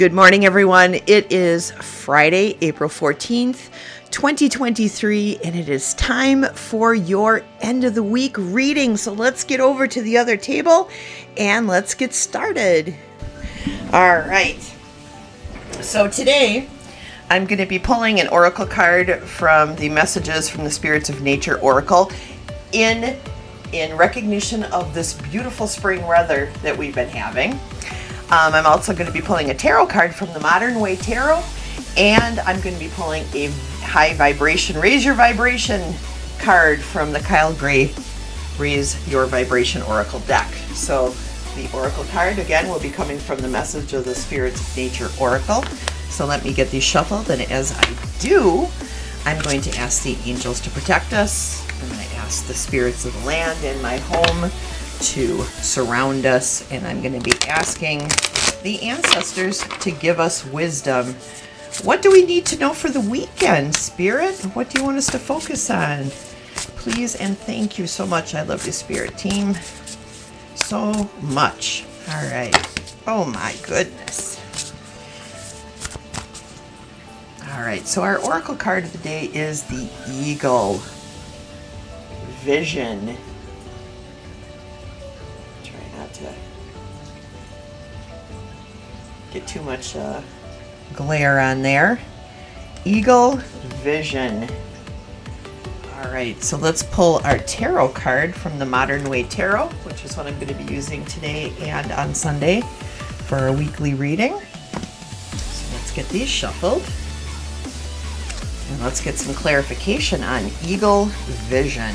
Good morning, everyone. It is Friday, April 14th, 2023, and it is time for your end of the week reading. So let's get over to the other table and let's get started. All right. So today, I'm going to be pulling an oracle card from the Messages from the Spirits of Nature Oracle in in recognition of this beautiful spring weather that we've been having. Um, I'm also going to be pulling a tarot card from the Modern Way Tarot, and I'm going to be pulling a high vibration, raise your vibration card from the Kyle Gray Raise Your Vibration Oracle deck. So the Oracle card, again, will be coming from the Message of the Spirits Nature Oracle. So let me get these shuffled, and as I do, I'm going to ask the angels to protect us. I'm going to ask the spirits of the land and my home to surround us, and I'm going to be asking the ancestors to give us wisdom. What do we need to know for the weekend, Spirit? What do you want us to focus on? Please and thank you so much. I love you, Spirit team, so much. All right. Oh my goodness. All right, so our oracle card of the day is the Eagle Vision. Get too much uh, glare on there. Eagle Vision. All right, so let's pull our tarot card from the Modern Way Tarot, which is what I'm going to be using today and on Sunday for our weekly reading. So let's get these shuffled. And let's get some clarification on Eagle Vision.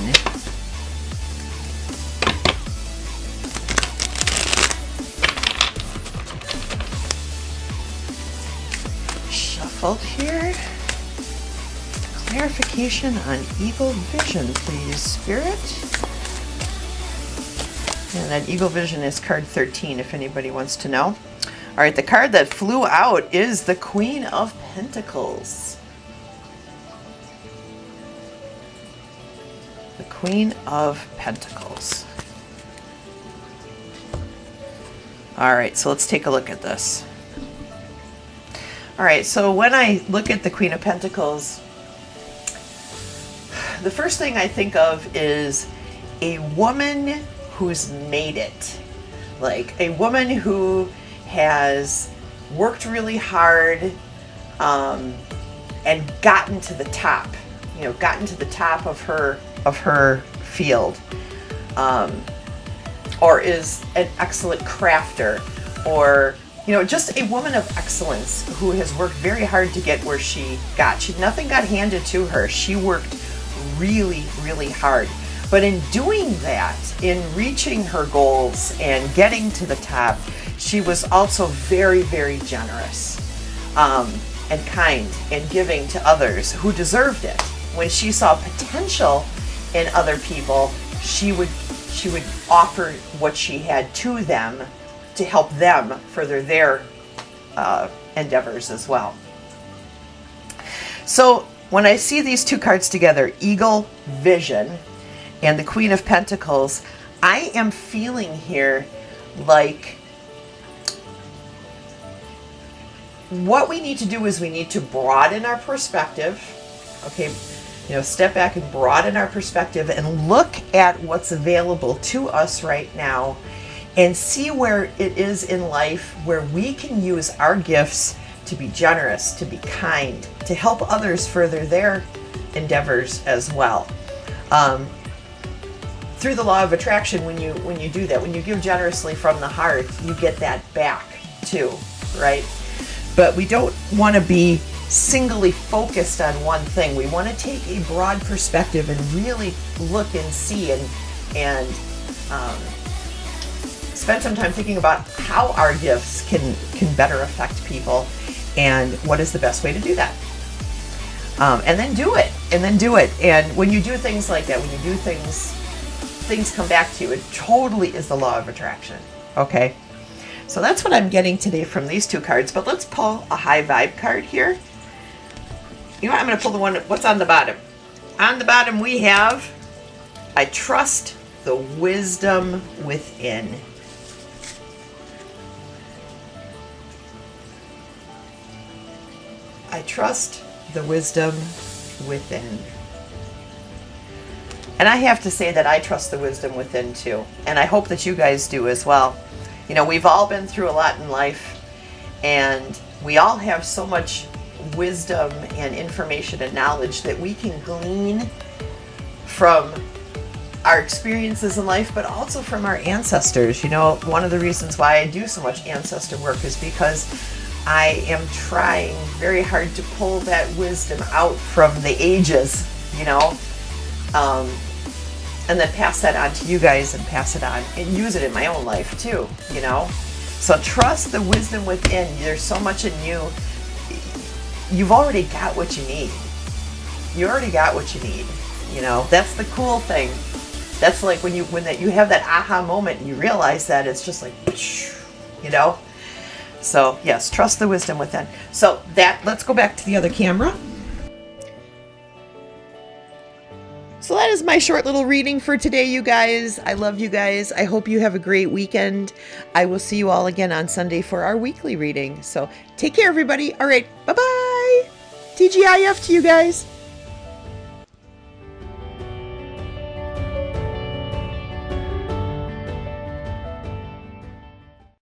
Here. Clarification on Eagle Vision, please, Spirit. And that Eagle Vision is card 13, if anybody wants to know. All right, the card that flew out is the Queen of Pentacles. The Queen of Pentacles. All right, so let's take a look at this. All right, so when I look at the Queen of Pentacles, the first thing I think of is a woman who's made it. Like a woman who has worked really hard um, and gotten to the top, you know, gotten to the top of her of her field, um, or is an excellent crafter, or you know, just a woman of excellence who has worked very hard to get where she got. She nothing got handed to her. She worked really, really hard. But in doing that, in reaching her goals and getting to the top, she was also very, very generous um, and kind and giving to others who deserved it. When she saw potential in other people, she would she would offer what she had to them to help them further their uh, endeavors as well. So when I see these two cards together, Eagle Vision and the Queen of Pentacles, I am feeling here like what we need to do is we need to broaden our perspective. Okay, you know, step back and broaden our perspective and look at what's available to us right now and see where it is in life where we can use our gifts to be generous, to be kind, to help others further their endeavors as well. Um, through the law of attraction, when you when you do that, when you give generously from the heart, you get that back too, right? But we don't want to be singly focused on one thing. We want to take a broad perspective and really look and see and and um, spend some time thinking about how our gifts can can better affect people and what is the best way to do that. Um, and then do it and then do it. And when you do things like that when you do things things come back to you it totally is the law of attraction okay? So that's what i'm getting today from these two cards but let's pull a high vibe card here. You know what? i'm going to pull the one what's on the bottom? On the bottom we have i trust the wisdom within I trust the wisdom within. And I have to say that I trust the wisdom within too. And I hope that you guys do as well. You know, we've all been through a lot in life, and we all have so much wisdom and information and knowledge that we can glean from our experiences in life, but also from our ancestors. You know, one of the reasons why I do so much ancestor work is because I am trying very hard to pull that wisdom out from the ages, you know, um, and then pass that on to you guys and pass it on and use it in my own life too, you know. So trust the wisdom within. There's so much in you. You've already got what you need. You already got what you need. You know, that's the cool thing that's like when you when that you have that aha moment and you realize that it's just like you know so yes trust the wisdom within. So that let's go back to the other camera. So that is my short little reading for today you guys. I love you guys. I hope you have a great weekend. I will see you all again on sunday for our weekly reading. So take care everybody. All right bye bye tgif to you guys